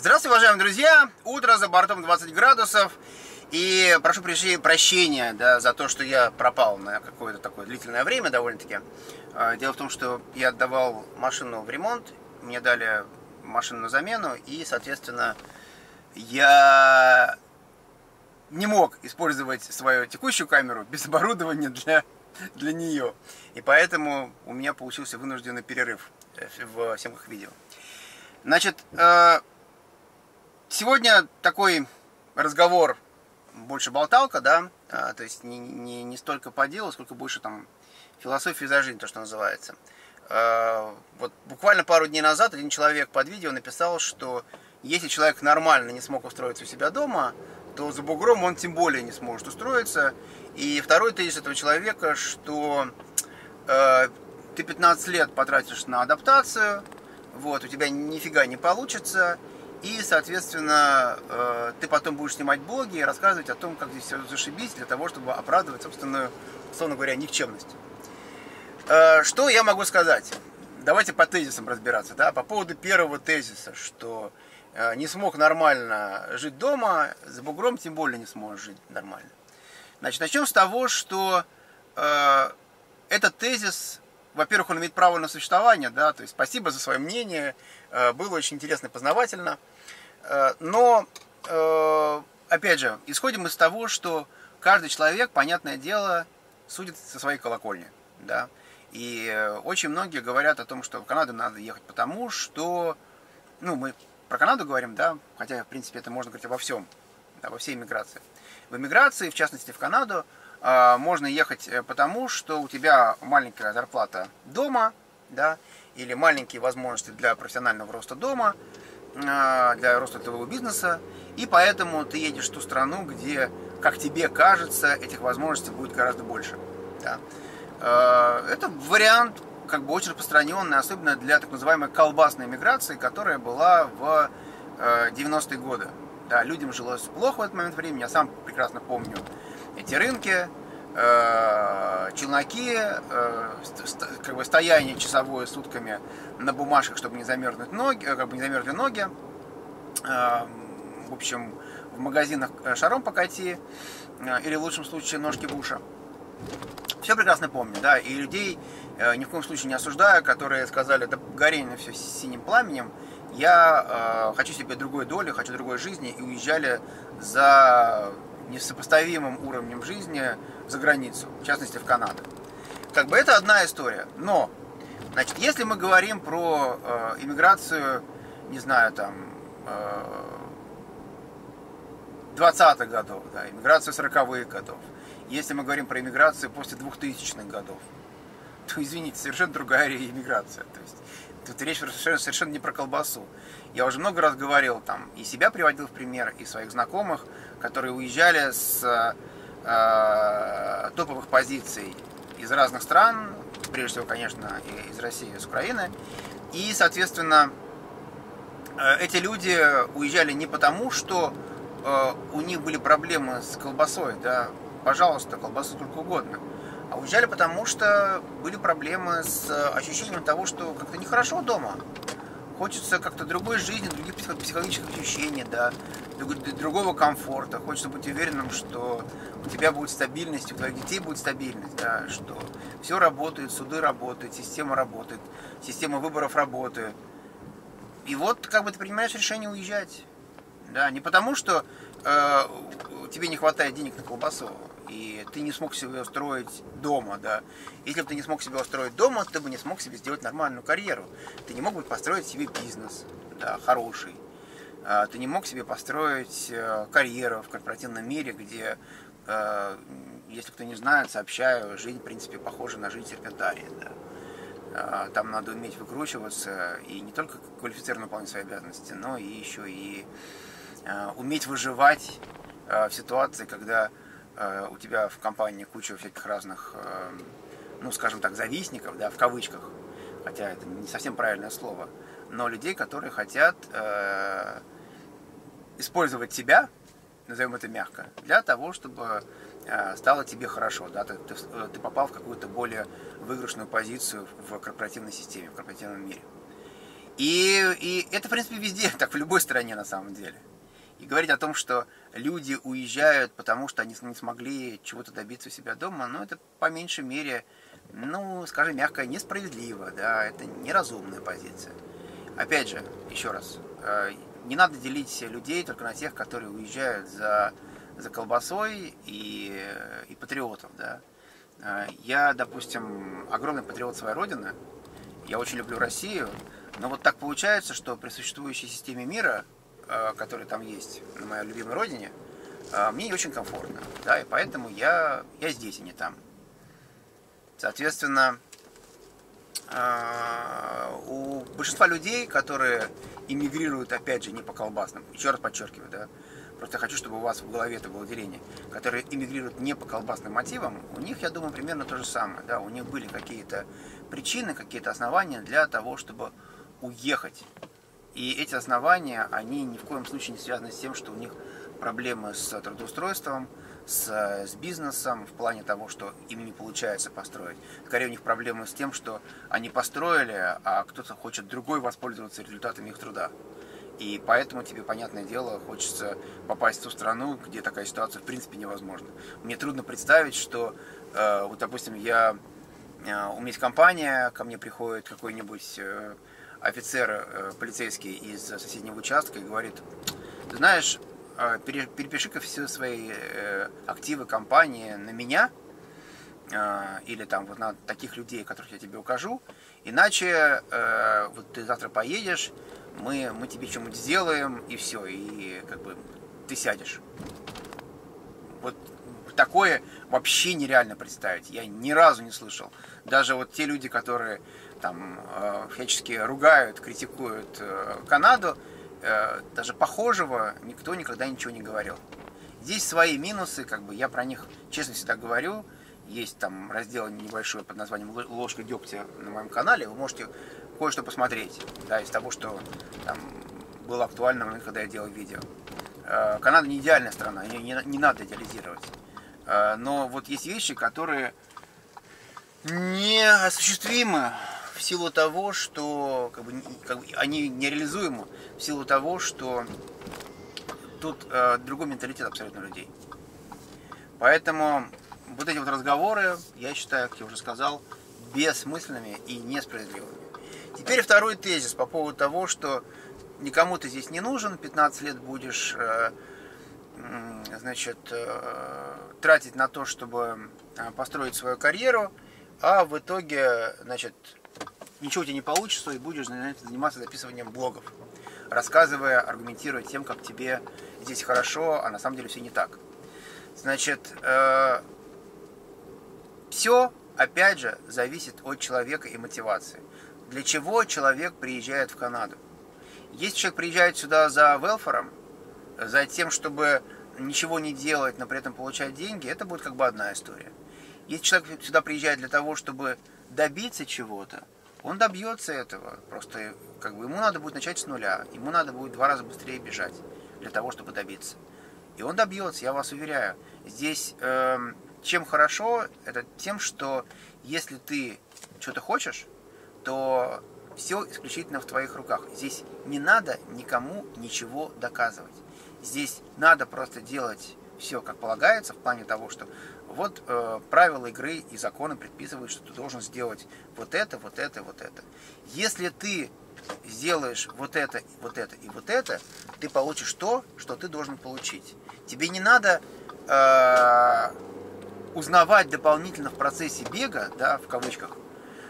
Здравствуйте, уважаемые друзья! Утро за бортом 20 градусов. И прошу прощения да, за то, что я пропал на какое-то такое длительное время довольно-таки. А, дело в том, что я отдавал машину в ремонт, мне дали машину на замену, и, соответственно, я не мог использовать свою текущую камеру без оборудования для, для нее. И поэтому у меня получился вынужденный перерыв э, в съемках видео. Значит, э, сегодня такой разговор больше болталка, да, а, то есть не, не, не столько по делу, сколько больше там философии за жизнь, то, что называется. А, вот буквально пару дней назад один человек под видео написал, что если человек нормально не смог устроиться у себя дома, то за бугром он тем более не сможет устроиться. И второй тезис этого человека, что э, ты 15 лет потратишь на адаптацию, вот, у тебя нифига не получится, и, соответственно, э, ты потом будешь снимать блоги и рассказывать о том, как здесь все зашибись, для того, чтобы оправдывать собственную, условно говоря, никчемность. Э, что я могу сказать? Давайте по тезисам разбираться. Да? По поводу первого тезиса, что не смог нормально жить дома, за бугром тем более не сможешь жить нормально. Значит, начнем с того, что э, этот тезис во-первых, он имеет право на существование, да, то есть спасибо за свое мнение, э, было очень интересно и познавательно. Э, но, э, опять же, исходим из того, что каждый человек, понятное дело, судит со своей колокольни, да. И очень многие говорят о том, что в Канаду надо ехать потому, что, ну, мы про Канаду говорим, да, хотя, в принципе, это можно говорить обо всем, во всей иммиграции. В иммиграции, в частности, в Канаду, а, можно ехать э, потому, что у тебя маленькая зарплата дома, да, или маленькие возможности для профессионального роста дома, а, для роста твоего бизнеса, и поэтому ты едешь в ту страну, где, как тебе кажется, этих возможностей будет гораздо больше. Да. А, это вариант как бы очень распространенный, особенно для так называемой колбасной миграции, которая была в 90-е э, годы. Да, людям жилось плохо в этот момент времени, я сам прекрасно помню эти рынки, э, челноки, э, как бы стояние часовое сутками на бумажках, чтобы не замерзнуть ноги, как бы не замерзли ноги. В общем, в магазинах шаром покати, или в лучшем случае ножки в уши. Все прекрасно помню, да, и людей э, ни в коем случае не осуждаю, которые сказали, да гори на все синим пламенем, я э, хочу себе другой доли, хочу другой жизни, и уезжали за несопоставимым уровнем жизни за границу, в частности в Канаду. Как бы это одна история. Но, значит, если мы говорим про э, иммиграцию, не знаю, там, э, 20-х годов, да, иммиграцию 40-х годов, если мы говорим про иммиграцию после 2000-х годов, то, извините, совершенно другая иммиграция. То есть тут речь совершенно, совершенно не про колбасу. Я уже много раз говорил, там, и себя приводил в пример, и своих знакомых, которые уезжали с э, топовых позиций из разных стран, прежде всего, конечно, из России, из Украины. И, соответственно, э, эти люди уезжали не потому, что э, у них были проблемы с колбасой, да, пожалуйста, колбасу сколько угодно, а уезжали потому, что были проблемы с ощущением того, что как-то нехорошо дома, Хочется как-то другой жизни, других психологических ощущений, да, другого комфорта. Хочется быть уверенным, что у тебя будет стабильность, у твоих детей будет стабильность, да, что все работает, суды работают, система работает, система выборов работает. И вот как бы ты принимаешь решение уезжать. Да, не потому, что э, тебе не хватает денег на колбасу, и ты не смог себе устроить дома, да. Если бы ты не смог себе устроить дома, ты бы не смог себе сделать нормальную карьеру. Ты не мог бы построить себе бизнес, да, хороший. А, ты не мог себе построить э, карьеру в корпоративном мире, где, э, если кто не знает, сообщаю, жизнь, в принципе, похожа на жизнь серпентария, да. А, там надо уметь выкручиваться и не только квалифицированно выполнять свои обязанности, но и еще и э, уметь выживать в ситуации, когда Э, у тебя в компании куча всяких разных, э, ну, скажем так, завистников, да, в кавычках, хотя это не совсем правильное слово, но людей, которые хотят э, использовать тебя, назовем это мягко, для того, чтобы э, стало тебе хорошо, да, ты, ты, ты попал в какую-то более выигрышную позицию в корпоративной системе, в корпоративном мире. И, и это, в принципе, везде, так в любой стране на самом деле. И говорить о том, что люди уезжают, потому что они не смогли чего-то добиться у себя дома, ну, это по меньшей мере, ну, скажем мягко, несправедливо, да, это неразумная позиция. Опять же, еще раз, э, не надо делить людей только на тех, которые уезжают за, за колбасой и, и патриотов, да. Э, я, допустим, огромный патриот своей родины, я очень люблю Россию, но вот так получается, что при существующей системе мира, э, которая там есть на моей любимой родине, э, мне не очень комфортно, да, и поэтому я, я здесь, а не там. Соответственно, у большинства людей, которые иммигрируют, опять же, не по колбасным, еще раз подчеркиваю, да, Просто хочу, чтобы у вас в голове это было деление. Которые эмигрируют не по колбасным мотивам, у них, я думаю, примерно то же самое. Да? У них были какие-то причины, какие-то основания для того, чтобы уехать. И эти основания, они ни в коем случае не связаны с тем, что у них проблемы с трудоустройством, с, с бизнесом, в плане того, что им не получается построить. Скорее у них проблемы с тем, что они построили, а кто-то хочет другой воспользоваться результатами их труда. И поэтому тебе, понятное дело, хочется попасть в ту страну, где такая ситуация в принципе невозможна. Мне трудно представить, что, э, вот, допустим, я, э, у меня есть компания, ко мне приходит какой-нибудь э, офицер э, полицейский из соседнего участка и говорит, ты знаешь, э, перепиши-ка все свои э, активы компании на меня, или там вот на таких людей, которых я тебе укажу, иначе вот ты завтра поедешь, мы, мы тебе что-нибудь сделаем, и все, и как бы ты сядешь. Вот такое вообще нереально представить. Я ни разу не слышал. Даже вот те люди, которые там э, всячески ругают, критикуют э, Канаду, э, даже похожего никто никогда ничего не говорил. Здесь свои минусы, как бы я про них честно всегда говорю. Есть там раздел небольшой под названием «Ложка дегтя» на моем канале. Вы можете кое-что посмотреть, да, из того, что там было актуально когда я делал видео. Э, Канада не идеальная страна, ее не, не надо идеализировать. Э, но вот есть вещи, которые неосуществимы в силу того, что как бы, как бы, они нереализуемы в силу того, что тут э, другой менталитет абсолютно людей. Поэтому вот эти вот разговоры, я считаю, как я уже сказал, бессмысленными и несправедливыми. Теперь второй тезис по поводу того, что никому ты здесь не нужен, 15 лет будешь э, значит, э, тратить на то, чтобы э, построить свою карьеру, а в итоге, значит, ничего у тебя не получится и будешь заниматься записыванием блогов, рассказывая, аргументируя тем, как тебе здесь хорошо, а на самом деле все не так. Значит, все, опять же, зависит от человека и мотивации для чего человек приезжает в Канаду. Если человек приезжает сюда за велфором, за тем, чтобы ничего не делать, но при этом получать деньги, это будет как бы одна история. Если человек сюда приезжает для того, чтобы добиться чего-то, он добьется этого. Просто как бы ему надо будет начать с нуля. Ему надо будет два раза быстрее бежать для того, чтобы добиться. И он добьется, я вас уверяю. Здесь э, чем хорошо, это тем, что если ты что-то хочешь, то все исключительно в твоих руках. Здесь не надо никому ничего доказывать. Здесь надо просто делать все как полагается в плане того, что вот э, правила игры и законы предписывают, что ты должен сделать вот это, вот это, вот это. Если ты сделаешь вот это, вот это и вот это, ты получишь то, что ты должен получить. Тебе не надо э, узнавать дополнительно в процессе бега, да, в кавычках,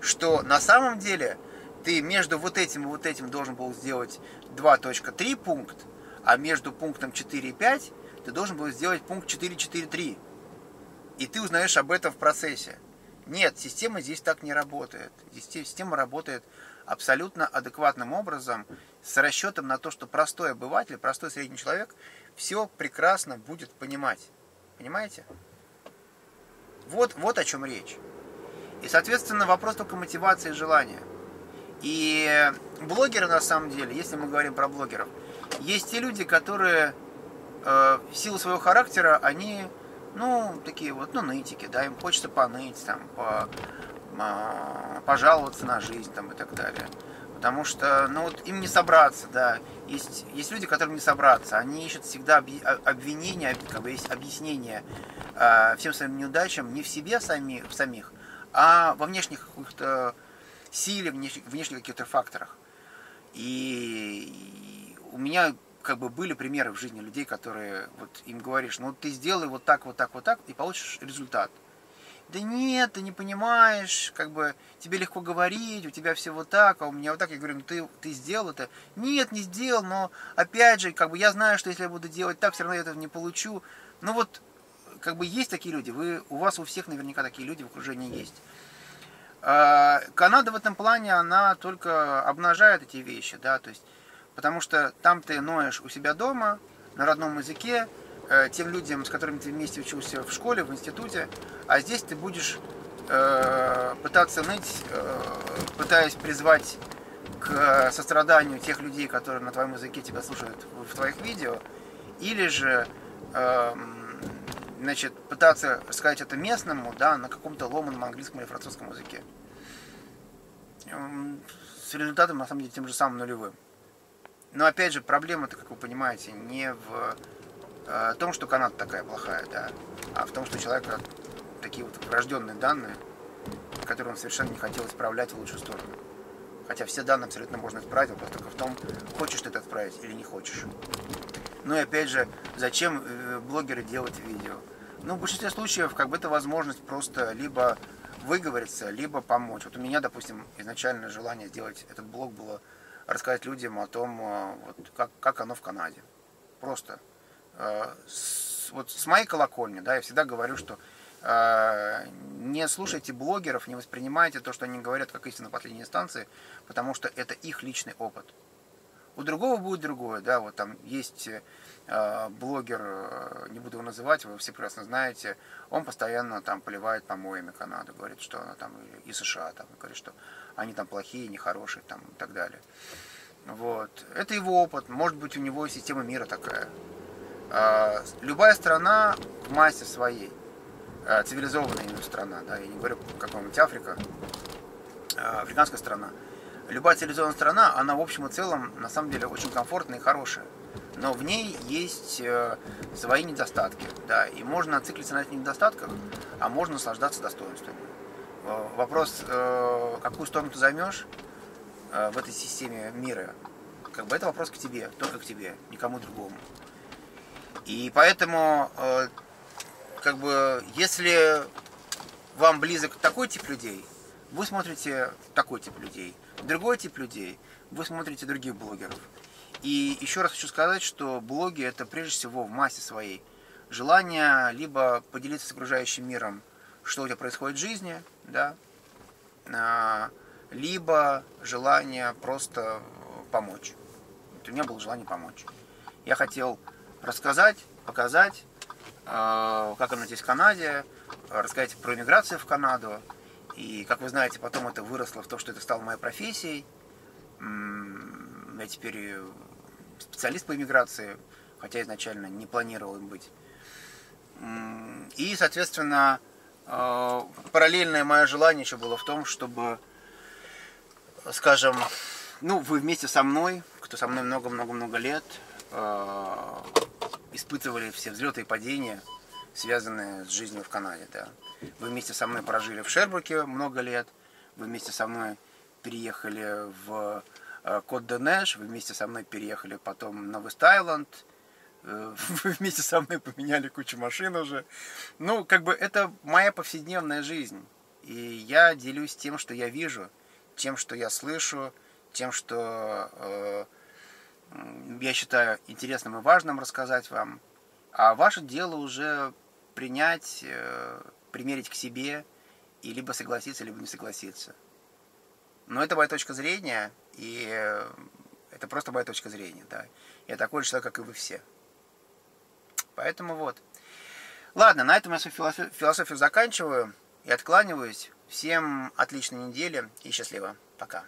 что на самом деле ты между вот этим и вот этим должен был сделать 2.3 пункт, а между пунктом 4 и 5 ты должен был сделать пункт 4.4.3. И ты узнаешь об этом в процессе. Нет, система здесь так не работает. Система работает абсолютно адекватным образом, с расчетом на то, что простой обыватель, простой средний человек все прекрасно будет понимать. Понимаете? Вот, вот о чем речь. И, соответственно, вопрос только мотивации и желания. И блогеры, на самом деле, если мы говорим про блогеров, есть те люди, которые э, в силу своего характера, они ну, такие вот, ну, нытики, да, им хочется поныть, там, по, а, пожаловаться на жизнь, там, и так далее. Потому что, ну, вот им не собраться, да. Есть, есть люди, которым не собраться. Они ищут всегда обвинения, как бы есть объяснение э, всем своим неудачам не в себе сами, в самих, а во внешних каких-то силе, внешних, внешних каких-то факторах. И у меня как бы были примеры в жизни людей, которые вот им говоришь, ну ты сделай вот так, вот так, вот так, и получишь результат. Да нет, ты не понимаешь, как бы тебе легко говорить, у тебя все вот так, а у меня вот так. Я говорю, ну ты, ты сделал это? Нет, не сделал, но опять же, как бы я знаю, что если я буду делать так, все равно я этого не получу. Ну вот, как бы есть такие люди, вы, у вас у всех наверняка такие люди в окружении есть. А, Канада в этом плане, она только обнажает эти вещи, да, то есть, потому что там ты ноешь у себя дома, на родном языке, э, тем людям, с которыми ты вместе учился в школе, в институте, а здесь ты будешь э, пытаться ныть, э, пытаясь призвать к состраданию тех людей, которые на твоем языке тебя слушают в, твоих видео, или же э, значит, пытаться сказать это местному, да, на каком-то ломаном английском или французском языке. С результатом, на самом деле, тем же самым нулевым. Но, опять же, проблема-то, как вы понимаете, не в э, том, что Канада такая плохая, да, а в том, что у человека такие вот врожденные данные, которые он совершенно не хотел исправлять в лучшую сторону. Хотя все данные абсолютно можно исправить, вопрос только в том, хочешь ты это исправить или не хочешь. Ну и опять же, зачем э, блогеры делать видео? Ну, в большинстве случаев, как бы это возможность просто либо выговориться, либо помочь. Вот у меня, допустим, изначально желание сделать этот блог было рассказать людям о том, э, вот, как, как оно в Канаде. Просто. Э, с, вот с моей колокольни, да, я всегда говорю, что э, не слушайте блогеров, не воспринимайте то, что они говорят, как истину последней инстанции, потому что это их личный опыт. У другого будет другое, да, вот там есть э, блогер, э, не буду его называть, вы все прекрасно знаете, он постоянно там поливает помоями Канаду, говорит, что она там, и США там, говорит, что они там плохие, нехорошие там и так далее. Вот. Это его опыт, может быть у него система мира такая. Э, любая страна в массе своей, э, цивилизованная страна, да, я не говорю какая-нибудь Африка, африканская страна, любая цивилизованная страна, она в общем и целом на самом деле очень комфортная и хорошая. Но в ней есть э, свои недостатки. Да, и можно циклиться на этих недостатках, а можно наслаждаться достоинствами. Вопрос, э, какую сторону ты займешь э, в этой системе мира, как бы это вопрос к тебе, только к тебе, никому другому. И поэтому, как бы, если вам близок такой тип людей, вы смотрите такой тип людей. Другой тип людей, вы смотрите других блогеров. И еще раз хочу сказать, что блоги это прежде всего в массе своей желание либо поделиться с окружающим миром, что у тебя происходит в жизни, да, а, либо желание просто помочь. Вот у меня было желание помочь. Я хотел рассказать, показать, а, как оно здесь в Канаде, рассказать про иммиграцию в Канаду, и, как вы знаете, потом это выросло в то, что это стало моей профессией. Я теперь специалист по иммиграции, хотя изначально не планировал им быть. И, соответственно, э, параллельное мое желание еще было в том, чтобы, скажем, ну, вы вместе со мной, кто со мной много-много-много лет, э, испытывали все взлеты и падения, связанные с жизнью в Канаде, да. Вы вместе со мной прожили в Шербруке много лет. Вы вместе со мной переехали в э, Кот де Нэш. Вы вместе со мной переехали потом на Вест-Айленд. Э, вы вместе со мной поменяли кучу машин уже. Ну, как бы это моя повседневная жизнь. И я делюсь тем, что я вижу, тем, что я слышу, тем, что э, я считаю интересным и важным рассказать вам. А ваше дело уже принять э, примерить к себе и либо согласиться, либо не согласиться. Но это моя точка зрения, и э, это просто моя точка зрения, да. Я такой же человек, как и вы все. Поэтому вот. Ладно, на этом я свою философию, философию заканчиваю и откланиваюсь. Всем отличной недели и счастливо. Пока.